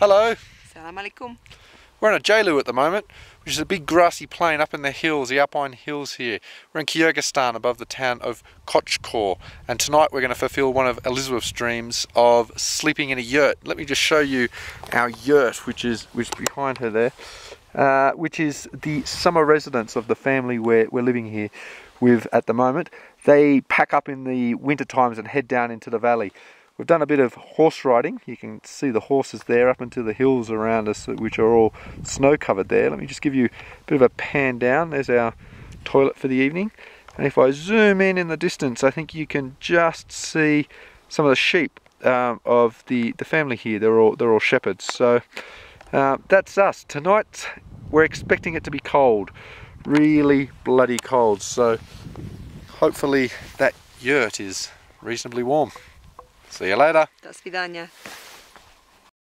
Hello. Salam alaikum. We're on a Jailoo at the moment, which is a big grassy plain up in the hills, the Alpine hills here. We're in Kyrgyzstan above the town of Kochkor, and tonight we're going to fulfill one of Elizabeth's dreams of sleeping in a yurt. Let me just show you our yurt, which is which is behind her there, uh, which is the summer residence of the family we're, we're living here with at the moment. They pack up in the winter times and head down into the valley. We've done a bit of horse riding. You can see the horses there up into the hills around us, which are all snow covered there. Let me just give you a bit of a pan down. There's our toilet for the evening. And if I zoom in in the distance, I think you can just see some of the sheep um, of the, the family here. They're all, they're all shepherds. So uh, that's us. Tonight, we're expecting it to be cold. Really bloody cold. So hopefully that yurt is reasonably warm. See you later. Do svidania.